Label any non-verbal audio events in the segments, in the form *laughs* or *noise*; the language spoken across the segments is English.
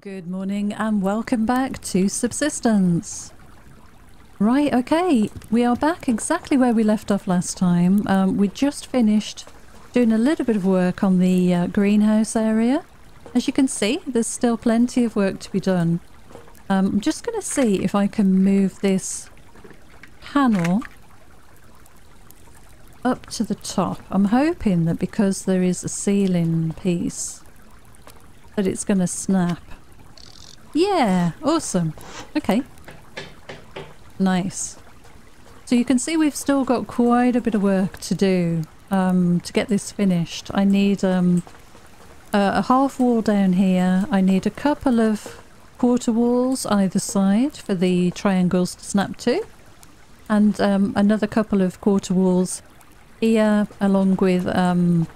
Good morning and welcome back to Subsistence. Right, okay, we are back exactly where we left off last time. Um, we just finished doing a little bit of work on the uh, greenhouse area. As you can see, there's still plenty of work to be done. Um, I'm just going to see if I can move this panel up to the top. I'm hoping that because there is a ceiling piece that it's going to snap. Yeah, awesome. Okay. Nice. So you can see we've still got quite a bit of work to do um, to get this finished. I need um, a, a half wall down here. I need a couple of quarter walls either side for the triangles to snap to. And um, another couple of quarter walls here along with um,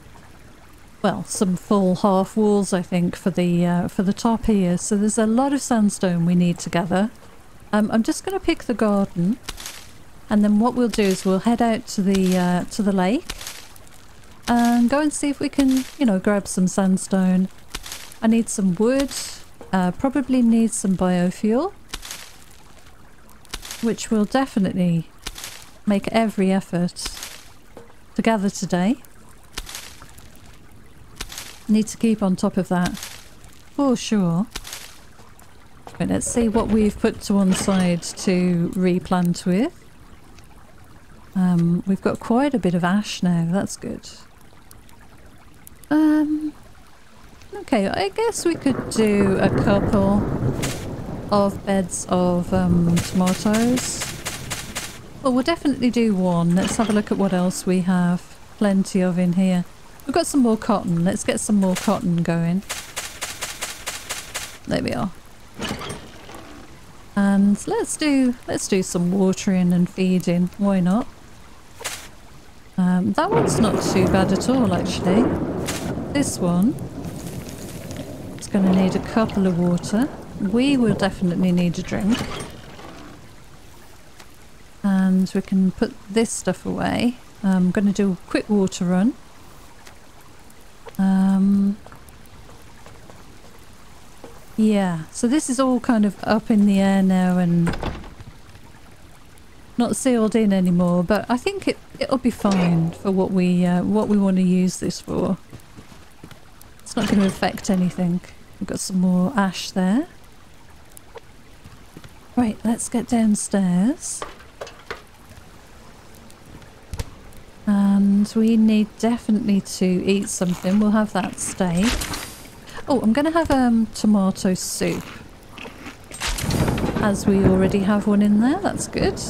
well, some full half walls, I think, for the uh, for the top here. So there's a lot of sandstone we need to gather. Um, I'm just going to pick the garden, and then what we'll do is we'll head out to the uh, to the lake and go and see if we can, you know, grab some sandstone. I need some wood. Uh, probably need some biofuel, which will definitely make every effort to gather today. Need to keep on top of that. For sure. Right, let's see what we've put to one side to replant with. Um, we've got quite a bit of ash now, that's good. Um, okay, I guess we could do a couple of beds of um, tomatoes. Well, we'll definitely do one. Let's have a look at what else we have. Plenty of in here. We've got some more cotton. Let's get some more cotton going. There we are. And let's do let's do some watering and feeding. Why not? Um, that one's not too bad at all, actually. This one is going to need a couple of water. We will definitely need a drink. And we can put this stuff away. I'm going to do a quick water run. Um, yeah, so this is all kind of up in the air now and not sealed in anymore, but I think it it'll be fine for what we uh, what we want to use this for. It's not going to affect anything. We've got some more ash there. Right, let's get downstairs. And we need definitely to eat something. We'll have that steak. Oh, I'm going to have um, tomato soup. As we already have one in there. That's good.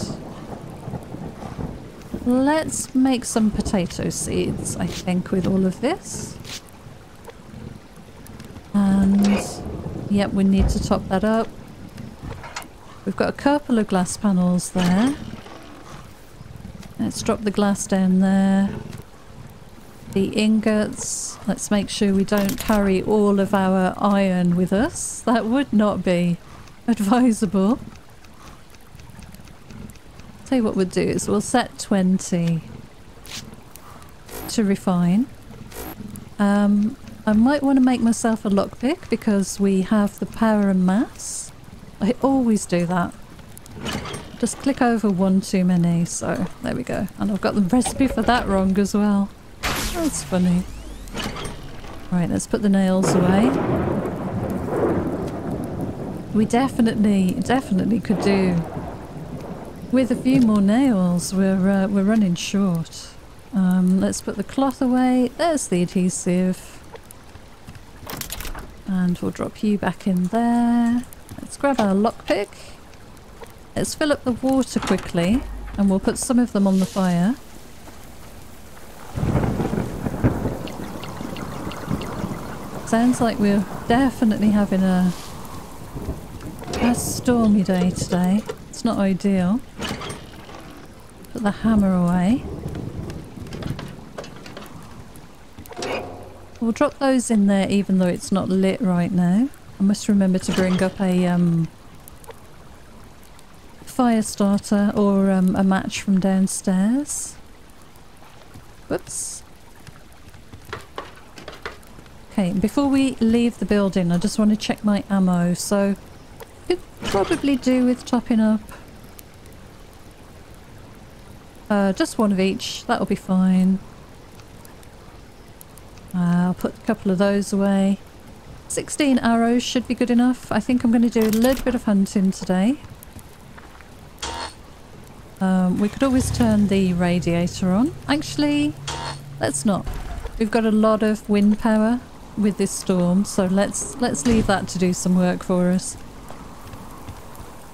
Let's make some potato seeds, I think, with all of this. And, yep, we need to top that up. We've got a couple of glass panels there. Let's drop the glass down there. The ingots. Let's make sure we don't carry all of our iron with us. That would not be advisable. Tell you what we'll do is we'll set 20 to refine. Um, I might want to make myself a lockpick because we have the power and mass. I always do that. Just click over one too many, so there we go. And I've got the recipe for that wrong as well. That's funny. Right, let's put the nails away. We definitely, definitely could do with a few more nails. We're, uh, we're running short. Um, let's put the cloth away. There's the adhesive. And we'll drop you back in there. Let's grab our lockpick. Let's fill up the water quickly and we'll put some of them on the fire. Sounds like we're definitely having a, a stormy day today. It's not ideal. Put the hammer away. We'll drop those in there even though it's not lit right now. I must remember to bring up a um, fire starter or um, a match from downstairs. Whoops. Okay, before we leave the building, I just want to check my ammo. So, could probably do with topping up. Uh, just one of each. That'll be fine. Uh, I'll put a couple of those away. 16 arrows should be good enough. I think I'm going to do a little bit of hunting today. We could always turn the radiator on. Actually, let's not. We've got a lot of wind power with this storm, so let's let's leave that to do some work for us.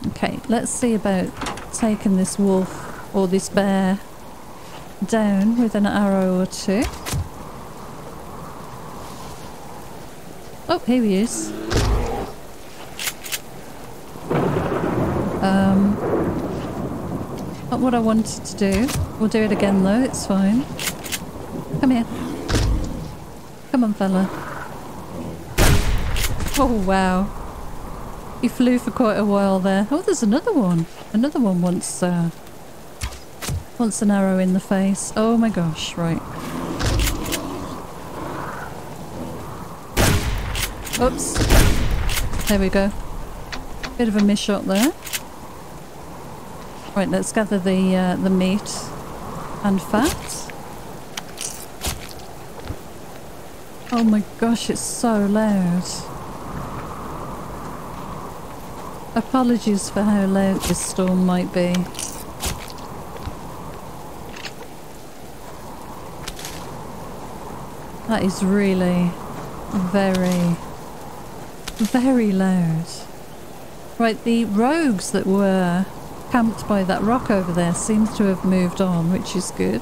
Okay, let's see about taking this wolf or this bear down with an arrow or two. Oh, here he is. Um, not what I wanted to do. We'll do it again though, it's fine. Come here. Come on, fella. Oh, wow. He flew for quite a while there. Oh, there's another one. Another one wants, uh, wants an arrow in the face. Oh my gosh, right. Oops. There we go. Bit of a miss shot there. Right, let's gather the uh, the meat and fat. Oh my gosh, it's so loud. Apologies for how loud this storm might be. That is really very, very loud. Right, the rogues that were camped by that rock over there seems to have moved on, which is good.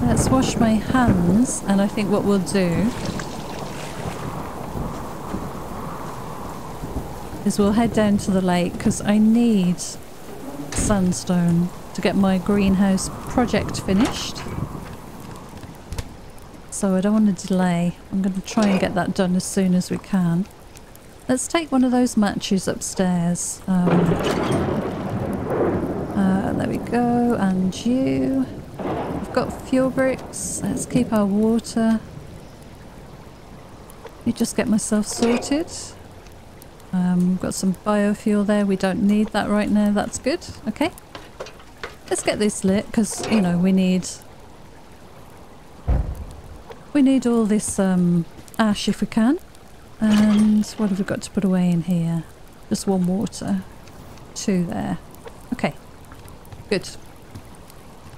Let's wash my hands, and I think what we'll do is we'll head down to the lake because I need sandstone to get my greenhouse project finished. So I don't want to delay. I'm going to try and get that done as soon as we can. Let's take one of those matches upstairs. Um, uh, there we go, and you. We've got fuel bricks. Let's keep our water. Let me just get myself sorted. Um, got some biofuel there. We don't need that right now. That's good. Okay. Let's get this lit because, you know, we need... We need all this um, ash if we can. And what have we got to put away in here? Just one water. Two there. Okay. Good.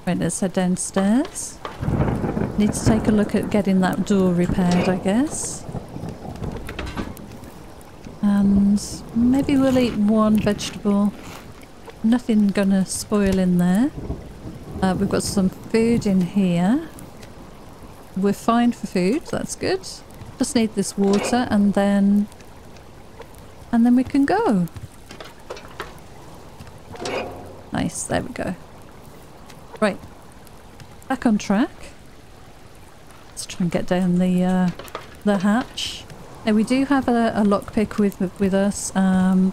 Right, let's head downstairs. Need to take a look at getting that door repaired, I guess. And maybe we'll eat one vegetable. Nothing gonna spoil in there. Uh, we've got some food in here. We're fine for food, that's good. Just need this water and then... And then we can go. Nice, there we go. Right. Back on track. Let's try and get down the uh, the hatch. Now we do have a, a lockpick with with us. Um,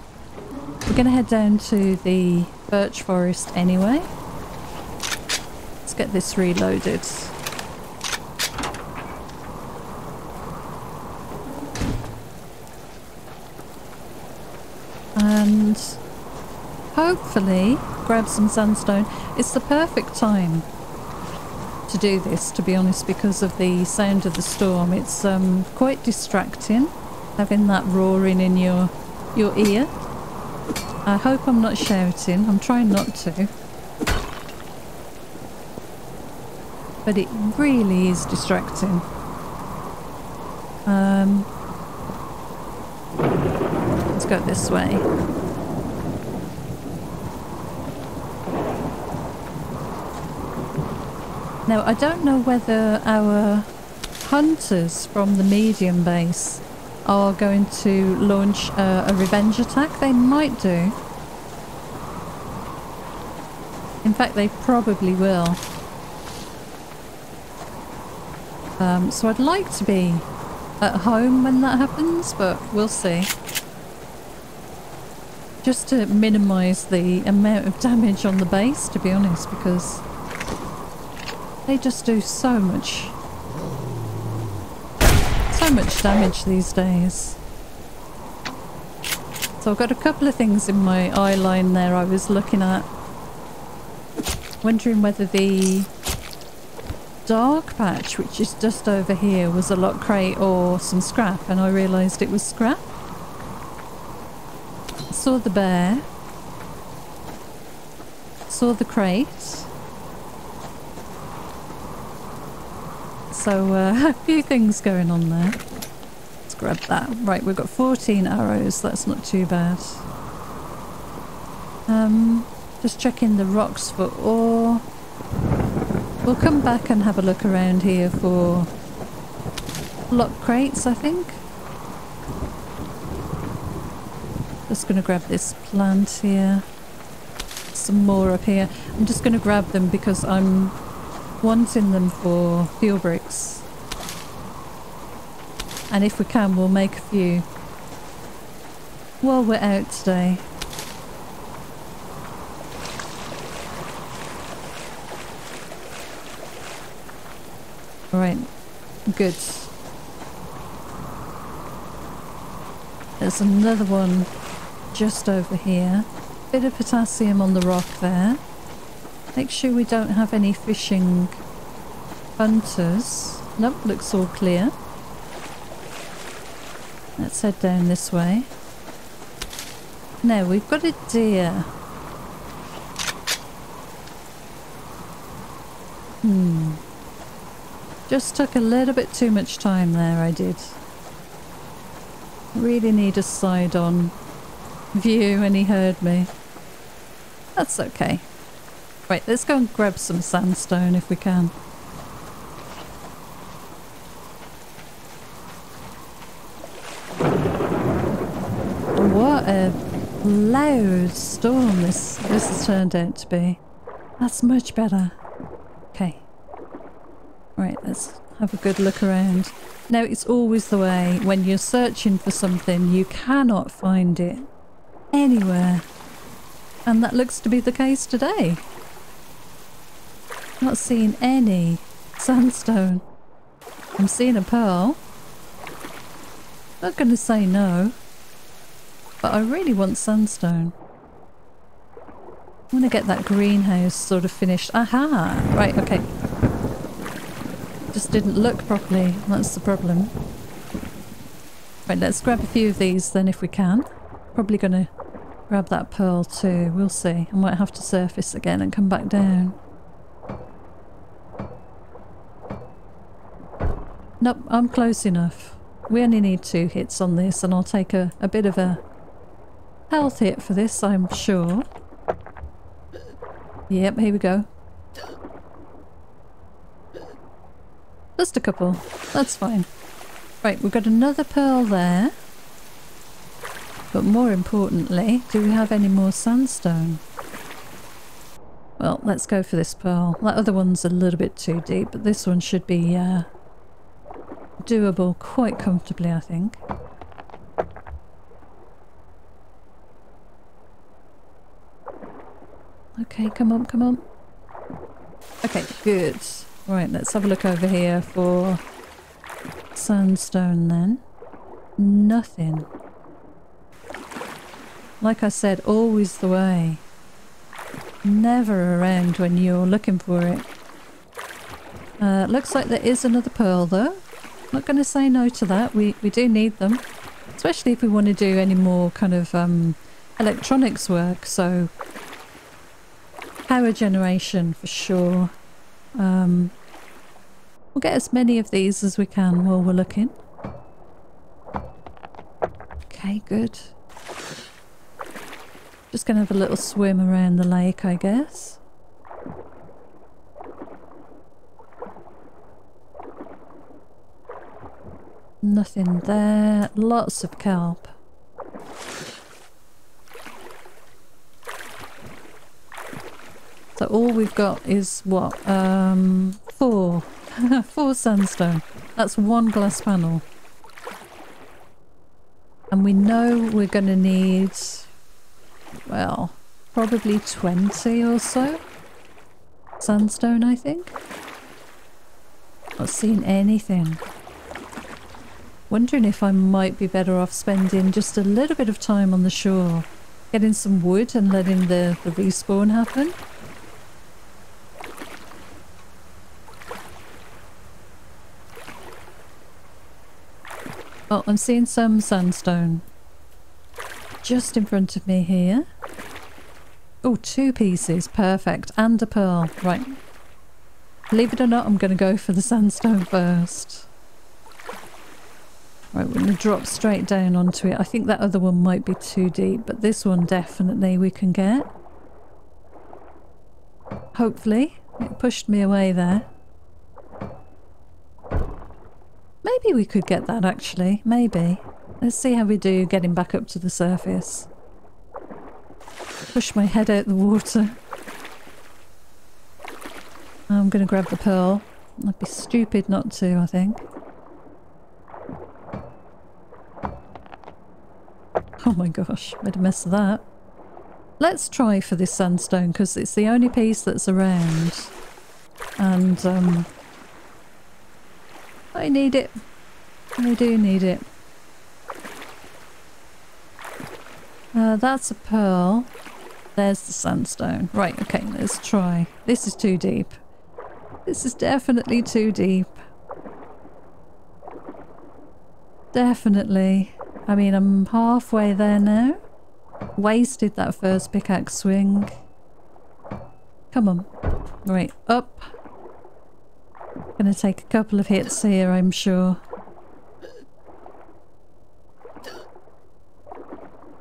we're going to head down to the birch forest anyway. Let's get this reloaded. And hopefully grab some sandstone. It's the perfect time to do this, to be honest, because of the sound of the storm. It's um, quite distracting, having that roaring in your your ear. I hope I'm not shouting. I'm trying not to. But it really is distracting. Um, let's go this way. Now, I don't know whether our hunters from the medium base are going to launch a, revenge attack. They might do. In fact, they probably will. Um, so I'd like to be at home when that happens, but we'll see. Just to minimise the amount of damage on the base, to be honest, because They just do so much, so much damage these days. So I've got a couple of things in my eye line there I was looking at. Wondering whether the dark patch, which is just over here, was a lock crate or some scrap, and I realised it was scrap. Saw the bear. Saw the crate. So uh, *laughs* a few things going on there Let's grab that. Right, we've got 14 arrows. That's not too bad. Um, just checking the rocks for ore. We'll come back and have a look around here for lock crates, I think. Just going to grab this plant here. Some more up here. I'm just going to grab them because I'm wanting them for fuel bricks. And if we can, we'll make a few while we're out today. Alright, good. There's another one just over here. Bit of potassium on the rock there. Make sure we don't have any fishing hunters. Nope, looks all clear. Let's head down this way. No, we've got a deer. Hmm. Just took a little bit too much time there, I did. Really need a side-on view and he heard me. That's okay. Right, let's go and grab some sandstone if we can. What a loud storm this, this has turned out to be. That's much better. Okay. Right, let's have a good look around. Now, it's always the way when you're searching for something, you cannot find it anywhere. And that looks to be the case today. Not seeing any sandstone. I'm seeing a pearl. Not going to say no. But I really want sandstone. I want to get that greenhouse sort of finished. Aha! Right, okay. Just didn't look properly. That's the problem. Right, let's grab a few of these then if we can. Probably going to grab that pearl too. We'll see. I might have to surface again and come back down. Nope, I'm close enough. We only need two hits on this and I'll take a, a bit of a health hit for this, I'm sure. Yep, here we go. Just a couple. That's fine. Right, we've got another pearl there. But more importantly, do we have any more sandstone? Well, let's go for this pearl. That other one's a little bit too deep, but this one should be uh, doable quite comfortably, I think. Okay, come on, come on. Okay, good. Right, let's have a look over here for sandstone then. Nothing. Like I said, always the way. Never around when you're looking for it. Uh, looks like there is another pearl though. Not going to say no to that. We, we do need them. Especially if we want to do any more kind of um, electronics work. So power generation for sure. Um, we'll get as many of these as we can while we're looking. Okay, good. Just gonna have a little swim around the lake, I guess. Nothing there. Lots of kelp. So all we've got is what? Um, four. *laughs* four sandstone. That's one glass panel. And we know we're going to need, well, probably 20 or so. Sandstone, I think. Not seen anything. Wondering if I might be better off spending just a little bit of time on the shore. Getting some wood and letting the, the respawn happen. Oh, I'm seeing some sandstone. Just in front of me here. Oh, two pieces. Perfect. And a pearl. Right. Believe it or not, I'm going to go for the sandstone first. Right, we're going to drop straight down onto it. I think that other one might be too deep, but this one definitely we can get. Hopefully. It pushed me away there. Maybe we could get that actually. Maybe. Let's see how we do getting back up to the surface. Push my head out the water. I'm going to grab the pearl. I'd be stupid not to, I think. *laughs* Oh my gosh, made a mess of that. Let's try for this sandstone because it's the only piece that's around. And um, I need it. I do need it. Uh, that's a pearl. There's the sandstone. Right, okay, let's try. This is too deep. This is definitely too deep. Definitely. I mean, I'm halfway there now. Wasted that first pickaxe swing. Come on. Right, up. Gonna take a couple of hits here, I'm sure.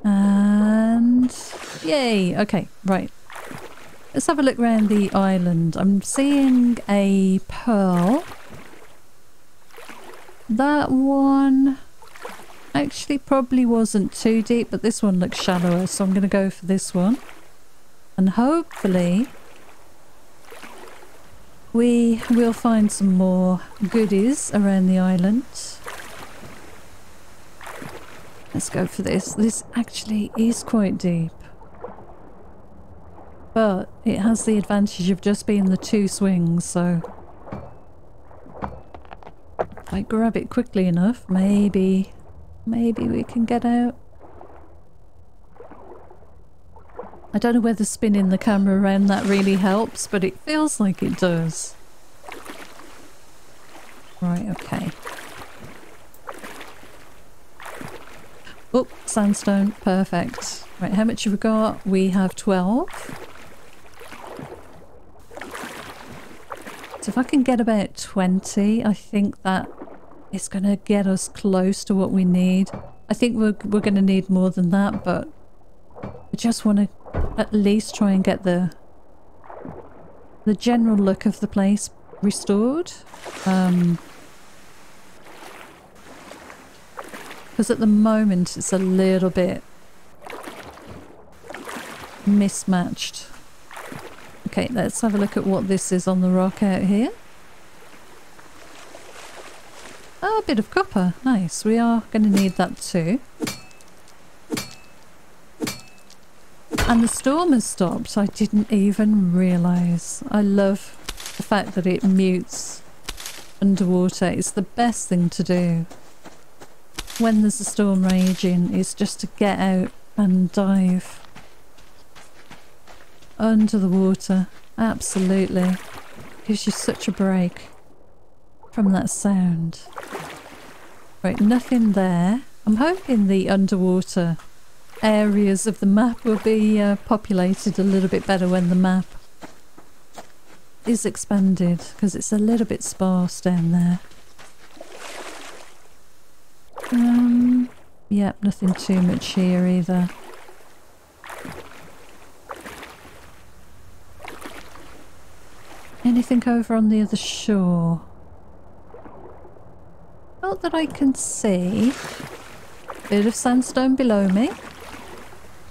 And... Yay! Okay, right. Let's have a look around the island. I'm seeing a pearl. That one actually probably wasn't too deep, but this one looks shallower, so I'm going to go for this one. And hopefully we will find some more goodies around the island. Let's go for this. This actually is quite deep. But it has the advantage of just being the two swings, so... If I grab it quickly enough, maybe... Maybe we can get out. I don't know whether spinning the camera around that really helps, but it feels like it does. Right, okay. Oh, sandstone. Perfect. Right, how much have we got? We have 12. So if I can get about 20, I think that is going to get us close to what we need. I think we're, we're going to need more than that, but I just want to at least try and get the the general look of the place restored. Um, because at the moment it's a little bit mismatched. Okay, let's have a look at what this is on the rock out here. Oh, a bit of copper. Nice. We are going to need that too. And the storm has stopped. I didn't even realise. I love the fact that it mutes underwater. It's the best thing to do when there's a storm raging is just to get out and dive under the water. Absolutely. Gives you such a break from that sound. Right, nothing there. I'm hoping the underwater areas of the map will be uh, populated a little bit better when the map is expanded because it's a little bit sparse down there. Um, yep, nothing too much here either. Anything over on the other shore? Not that I can see. Bit of sandstone below me.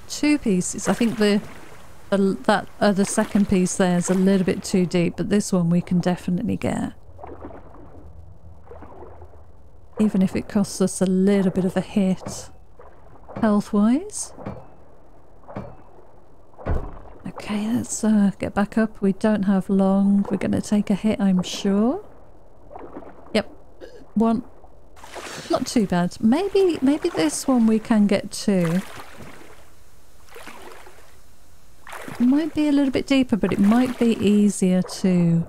Two pieces. I think the, the that other second piece there is a little bit too deep, but this one we can definitely get. Even if it costs us a little bit of a hit health-wise. Okay, let's uh, get back up. We don't have long. We're going to take a hit, I'm sure. Yep. One. Too bad. Maybe, maybe this one we can get to. It might be a little bit deeper, but it might be easier to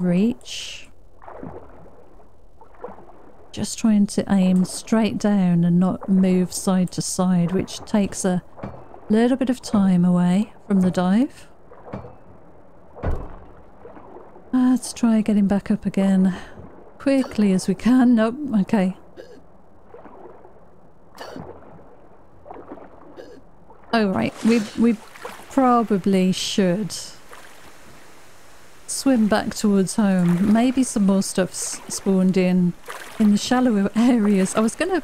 reach. Just trying to aim straight down and not move side to side, which takes a little bit of time away from the dive. Let's try getting back up again quickly as we can. Nope, okay. Oh right, we we probably should swim back towards home. Maybe some more stuff's spawned in in the shallower *laughs* areas. I was going to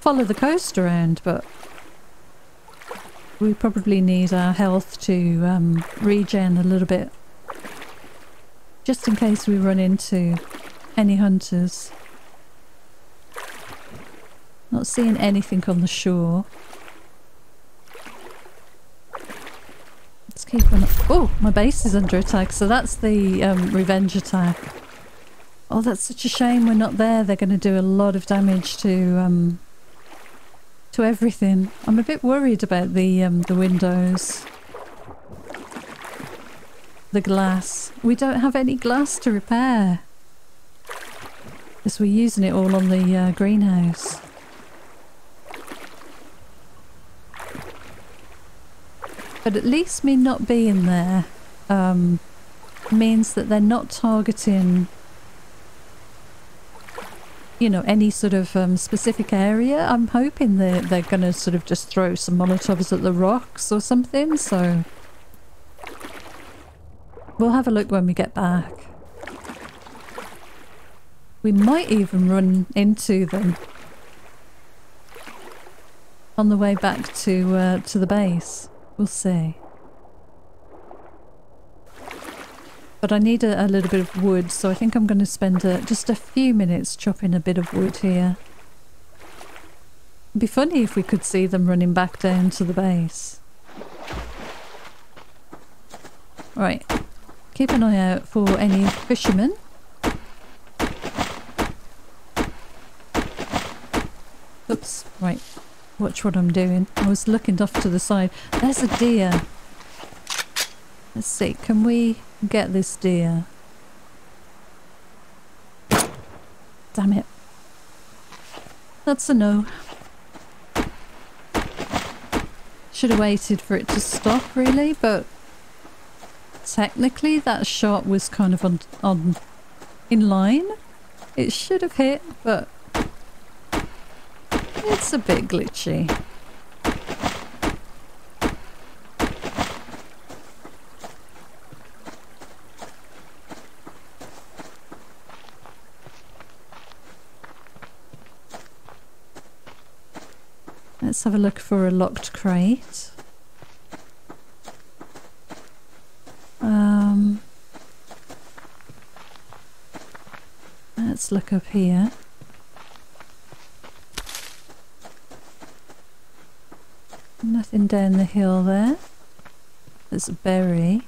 follow the coast around, but we probably need our health to um, regen a little bit. Just in case we run into any hunters. Not seeing anything on the shore. Let's keep on. Oh, my base is under attack, so that's the um, revenge attack. Oh, that's such a shame we're not there. They're going to do a lot of damage to um, to everything. I'm a bit worried about the um, the windows. The glass. We don't have any glass to repair. Because we're using it all on the uh, greenhouse. But at least me not being there um, means that they're not targeting you know, any sort of um, specific area. I'm hoping they're, they're going to sort of just throw some Molotovs at the rocks or something, so... We'll have a look when we get back. We might even run into them on the way back to uh, to the base. We'll see. But I need a, a, little bit of wood, so I think I'm going to spend a, just a few minutes chopping a bit of wood here. It'd be funny if we could see them running back down to the base. Right, keep an eye out for any fishermen. Oops, right, watch what I'm doing. I was looking off to the side. There's a deer. Let's see, can we get this deer? Damn it. That's a no. Should have waited for it to stop really, but technically that shot was kind of on, on in line. It should have hit, but it's a bit glitchy. Let's have a look for a locked crate. Um, let's look up here. Nothing down the hill there. There's a berry.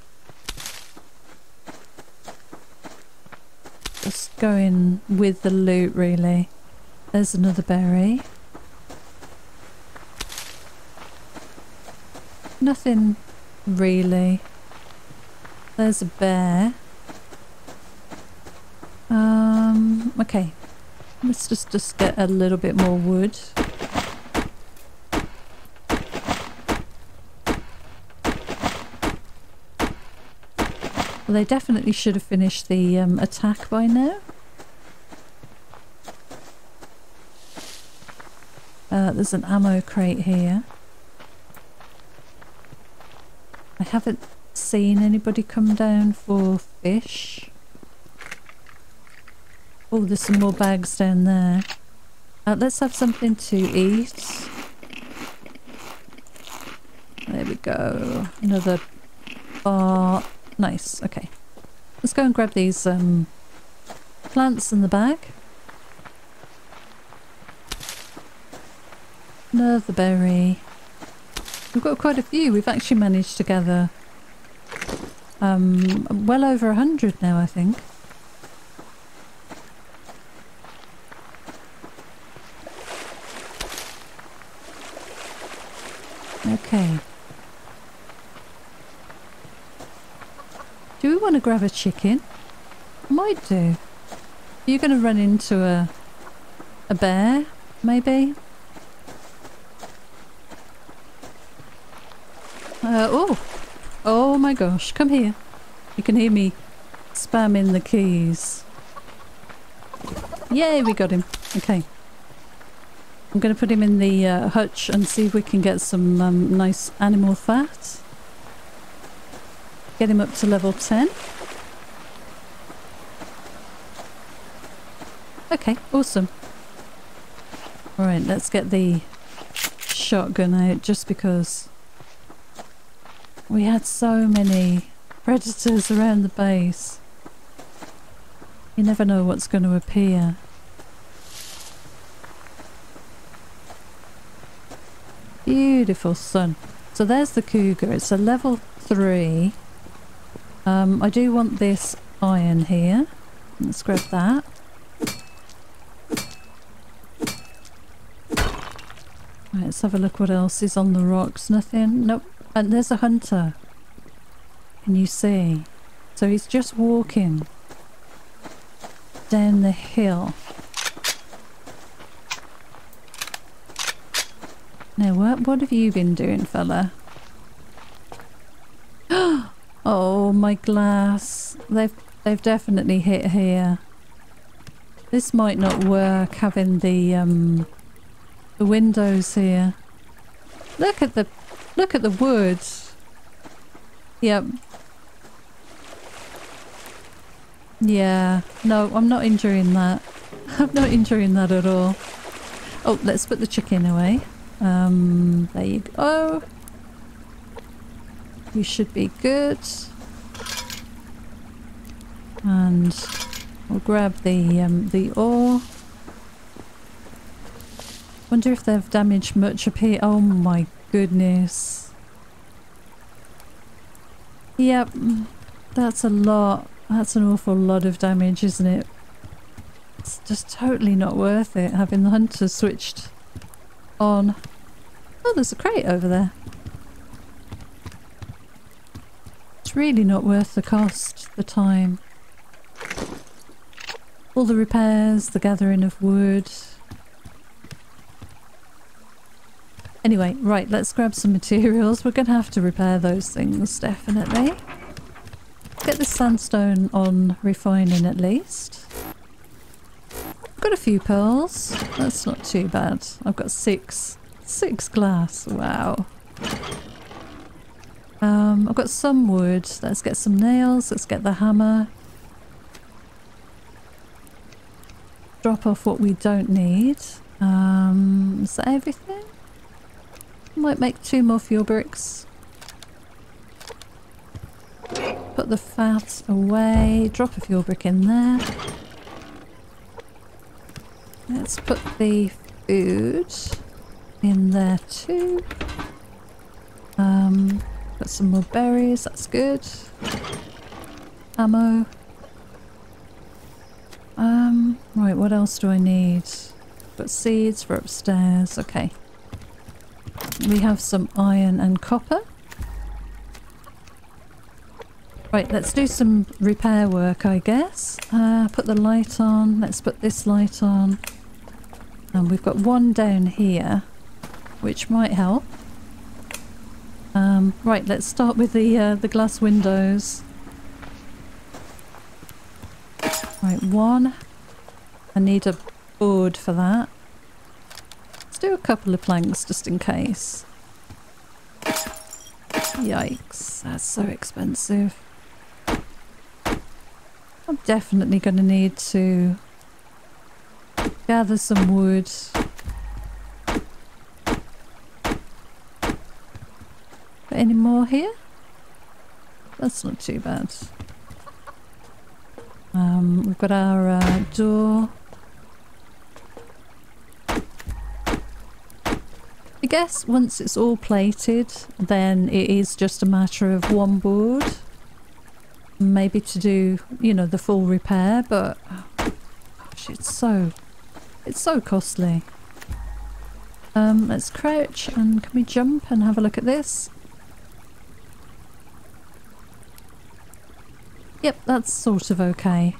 Just going with the loot really. There's another berry. Nothing really. There's a bear. Um, okay. Let's just, just get a little bit more wood. Well, they definitely should have finished the um, attack by now. Uh, there's an ammo crate here. I haven't seen anybody come down for fish. Oh, there's some more bags down there. Uh, let's have something to eat. There we go. Another bar. Nice, okay. Let's go and grab these um, plants in the bag. Another berry. We've got quite a few. We've actually managed to gather um, well over a hundred now, I think. Okay. Do we want to grab a chicken? Might do. Are you going to run into a a bear, maybe? Uh, oh! Oh my gosh, come here. You can hear me spamming the keys. Yay, we got him. Okay. I'm going to put him in the uh, hutch and see if we can get some um, nice animal fat. Get him up to level 10. Okay, awesome. Alright, let's get the shotgun out just because we had so many predators around the base. You never know what's going to appear. Beautiful sun. So there's the cougar. It's a level 3. Um, I do want this iron here. Let's grab that. Right, let's have a look what else is on the rocks. Nothing. Nope. And there's a hunter. Can you see? So he's just walking down the hill. Now, what what have you been doing, fella? Oh, my glass. They've they've definitely hit here. This might not work having the um the windows here. Look at the look at the woods. Yep. Yeah. No, I'm not enjoying that. *laughs* I'm not enjoying that at all. Oh, let's put the chicken away. Um, there you go. You should be good. And we'll grab the um, the ore. Wonder if they've damaged much up here. Oh my goodness. Yep, that's a lot. That's an awful lot of damage, isn't it? It's just totally not worth it having the hunter switched on. Oh, there's a crate over there. It's really not worth the cost, the time. All the repairs, the gathering of wood. Anyway, right, let's grab some materials. We're going to have to repair those things, definitely. Get the sandstone on refining at least. Got a few pearls. That's not too bad. I've got six. Six glass. Wow. Um, I've got some wood. Let's get some nails. Let's get the hammer. Drop off what we don't need. Um, is that everything? Might make two more fuel bricks. Put the fat away. Drop a fuel brick in there. Let's put the food in there too. Um, got some more berries, that's good. Ammo. Um, right, what else do I need? But seeds for upstairs, okay. We have some iron and copper. Right, let's do some repair work, I guess. Uh, put the light on. Let's put this light on. And we've got one down here which might help. Um, right, let's start with the uh, the glass windows. Right, one. I need a board for that. Let's do a couple of planks just in case. Yikes, that's so expensive. I'm definitely going to need to gather some wood any more here? That's not too bad. Um, we've got our uh, door. I guess once it's all plated, then it is just a matter of one board. Maybe to do, you know, the full repair, but gosh, it's so, it's so costly. Um, let's crouch and can we jump and have a look at this? Yep, that's sort of okay.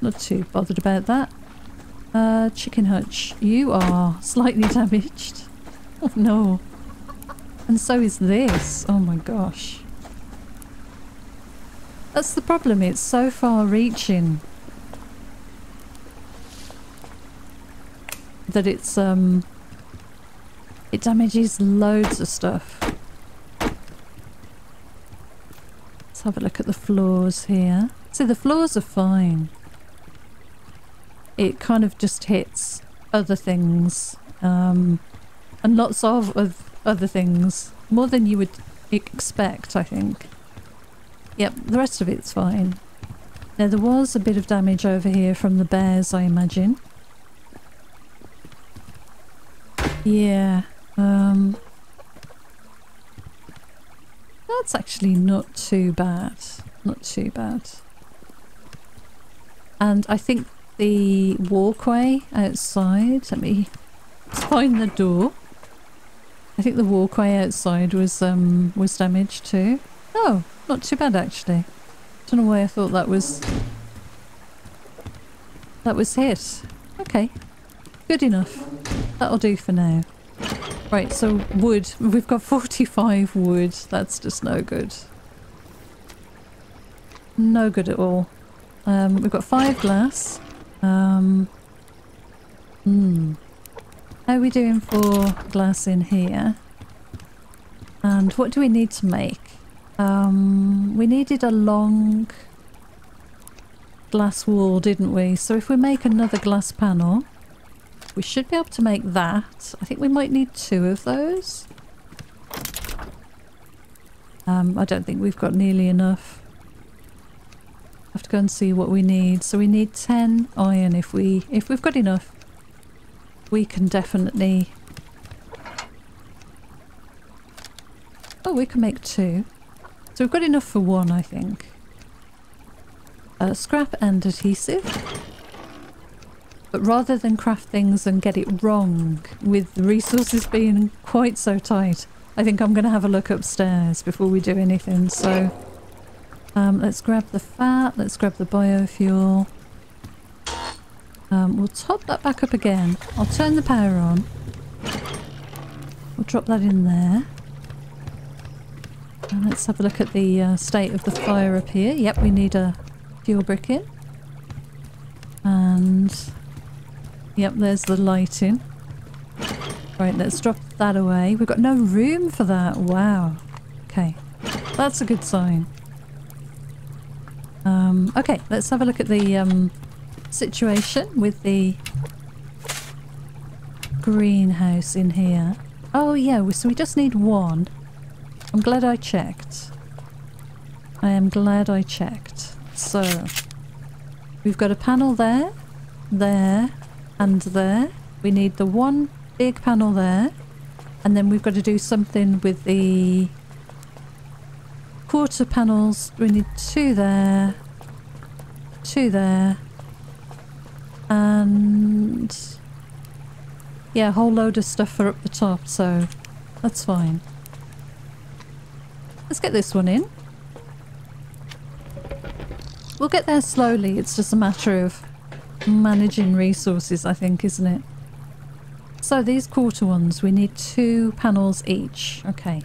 Not too bothered about that. Uh, Chicken Hutch, you are slightly *laughs* damaged. Oh no. And so is this. Oh my gosh. That's the problem, it's so far reaching. That it's, um... It damages loads of stuff. Have a look at the floors here. See, the floors are fine. It kind of just hits other things. Um, and lots of, of other things. More than you would expect, I think. Yep, the rest of it's fine. Now, there was a bit of damage over here from the bears, I imagine. Yeah. Um, that's actually not too bad. Not too bad. And I think the walkway outside, let me find the door. I think the walkway outside was um was damaged too. Oh, not too bad actually. Don't know why I thought that was that was hit. Okay. Good enough. That'll do for now. Right, so wood. We've got 45 wood. That's just no good. No good at all. Um, we've got five glass. Um, hmm. How are we doing for glass in here? And what do we need to make? Um, we needed a long glass wall, didn't we? So if we make another glass panel, we should be able to make that. I think we might need two of those. Um, I don't think we've got nearly enough. have to go and see what we need. So we need 10 iron if we if we've got enough. We can definitely Oh, we can make two. So we've got enough for one, I think. Uh, scrap and adhesive. But rather than craft things and get it wrong, with the resources being quite so tight, I think I'm going to have a look upstairs before we do anything. So um, let's grab the fat, let's grab the biofuel. Um, we'll top that back up again. I'll turn the power on. We'll drop that in there. And let's have a look at the uh, state of the fire up here. Yep, we need a fuel brick in. And Yep, there's the lighting. Right, let's drop that away. We've got no room for that. Wow. Okay. That's a good sign. Um, okay, let's have a look at the um, situation with the greenhouse in here. Oh yeah, so we just need one. I'm glad I checked. I am glad I checked. So, we've got a panel there, there, and there. We need the one big panel there. And then we've got to do something with the quarter panels. We need two there, two there, and yeah, a whole load of stuff for up the top, so that's fine. Let's get this one in. We'll get there slowly, it's just a matter of managing resources, I think, isn't it? So these quarter ones, we need two panels each. Okay.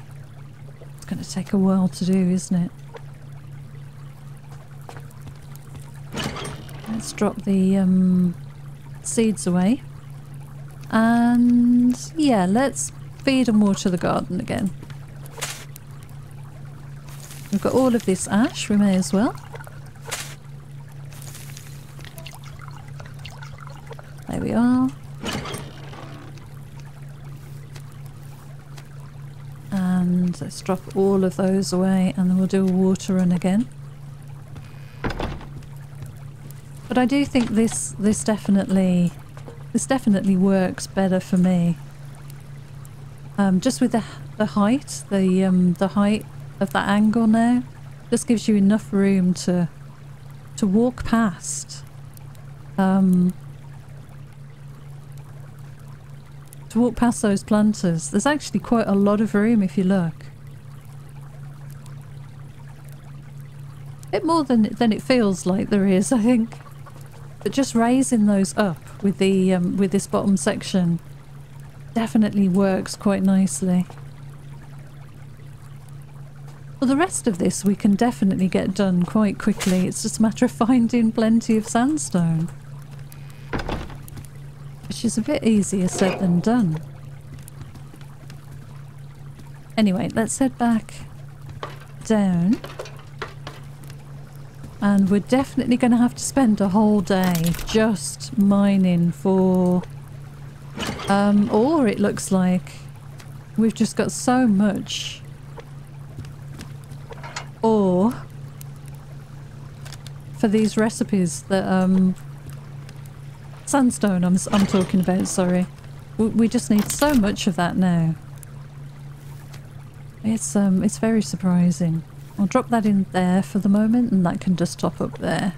It's going to take a while to do, isn't it? Let's drop the um, seeds away. And yeah, let's feed and water the garden again. We've got all of this ash, we may as well. There we are. And let's drop all of those away and then we'll do a water run again. But I do think this this definitely this definitely works better for me. Um, just with the the height, the um, the height of that angle now, just gives you enough room to to walk past. Um, to walk past those planters. There's actually quite a lot of room if you look. bit more than than it feels like there is, I think. But just raising those up with the um, with this bottom section definitely works quite nicely. Well, the rest of this we can definitely get done quite quickly. It's just a matter of finding plenty of sandstone. Which is a bit easier said than done. Anyway, let's head back down. And we're definitely going to have to spend a whole day just mining for um, ore, it looks like. We've just got so much ore for these recipes that um, sandstone I'm, I'm talking about sorry we, we just need so much of that now it's um it's very surprising I'll drop that in there for the moment and that can just top up there.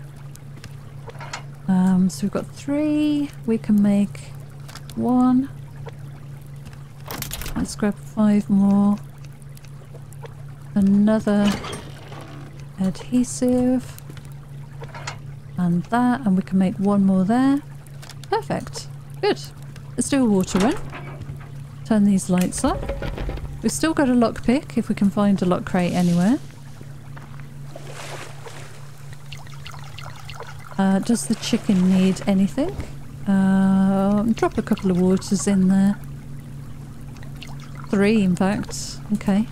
Um, so we've got three. We can make one. Let's grab five more. Another adhesive. And that. And we can make one more there. Perfect. Good. Let's do a water run. Turn these lights up. We've still got a lockpick if we can find a lock crate anywhere. Uh, does the chicken need anything? Uh, drop a couple of waters in there. Three, in fact. Okay.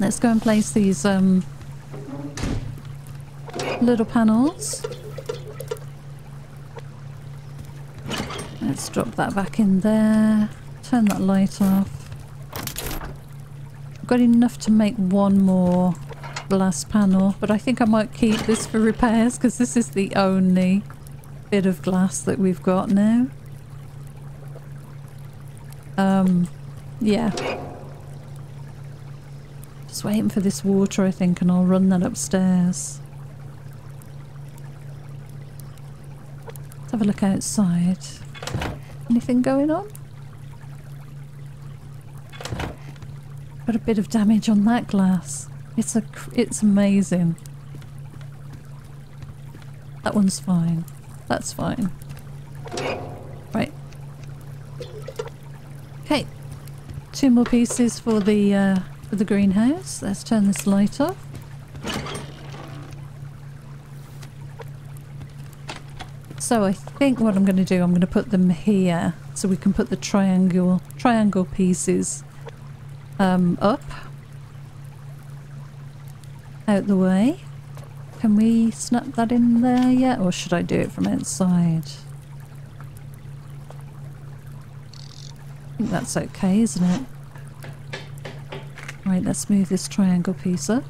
Let's go and place these um, little panels. Let's drop that back in there. Turn that light off got enough to make one more glass panel, but I think I might keep this for repairs because this is the only bit of glass that we've got now. Um, yeah. Just waiting for this water, I think, and I'll run that upstairs. Have a look outside. Anything going on? Got a bit of damage on that glass. It's a, it's amazing. That one's fine. That's fine. Right. Okay. Two more pieces for the uh, for the greenhouse. Let's turn this light off. So I think what I'm going to do, I'm going to put them here so we can put the triangle triangle pieces um, up. Out the way. Can we snap that in there yet? Or should I do it from outside? I think that's okay, isn't it? Right, let's move this triangle piece up.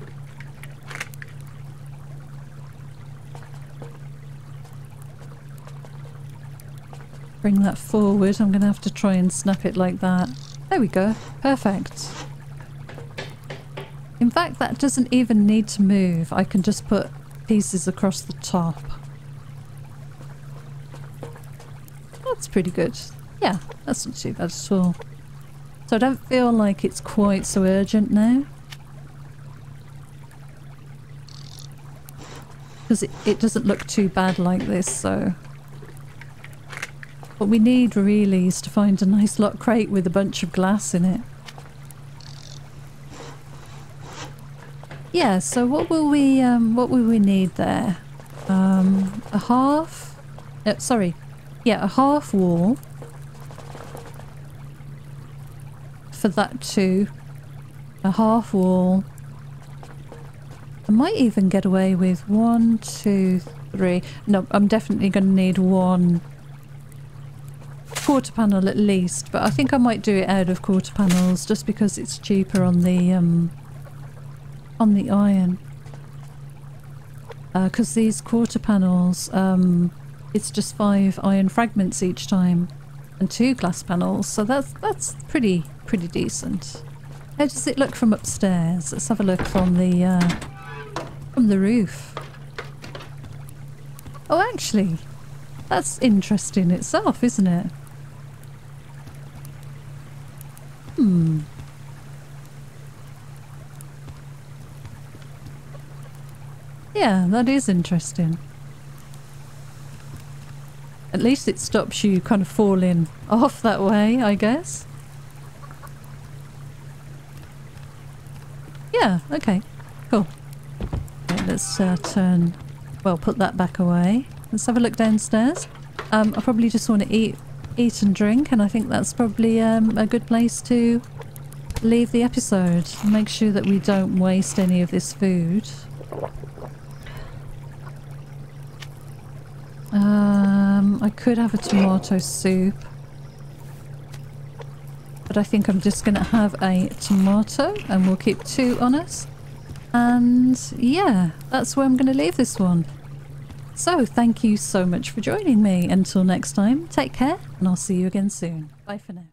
Bring that forward. I'm going to have to try and snap it like that. There we go. Perfect. In fact, that doesn't even need to move. I can just put pieces across the top. That's pretty good. Yeah, that's not too bad at all. So I don't feel like it's quite so urgent now. Because it, it doesn't look too bad like this, so what we need really is to find a nice lock crate with a bunch of glass in it. Yeah, so what will we um, what will we need there? Um, a half uh, sorry. Yeah, a half wall for that too. A half wall. I might even get away with one, two, three. No, I'm definitely going to need one quarter panel at least, but I think I might do it out of quarter panels just because it's cheaper on the um, on the iron. Because uh, these quarter panels, um, it's just five iron fragments each time, and two glass panels, so that's that's pretty pretty decent. How does it look from upstairs? Let's have a look from the uh, from the roof. Oh, actually, that's interesting itself, isn't it? Hmm. Yeah, that is interesting. At least it stops you kind of falling *laughs* off that way, I guess. Yeah, okay, cool. Right, let's uh, turn, well, put that back away. Let's have a look downstairs. Um, I probably just want to eat, eat and drink, and I think that's probably um, a good place to leave the episode. Make sure that we don't waste any of this food. Um, I could have a tomato soup. But I think I'm just going to have a tomato and we'll keep two on us. And yeah, that's where I'm going to leave this one. So thank you so much for joining me. Until next time, take care and I'll see you again soon. Bye for now.